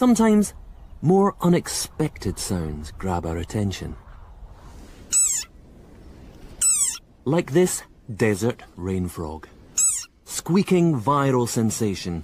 Sometimes, more unexpected sounds grab our attention. Like this desert rain frog. Squeaking viral sensation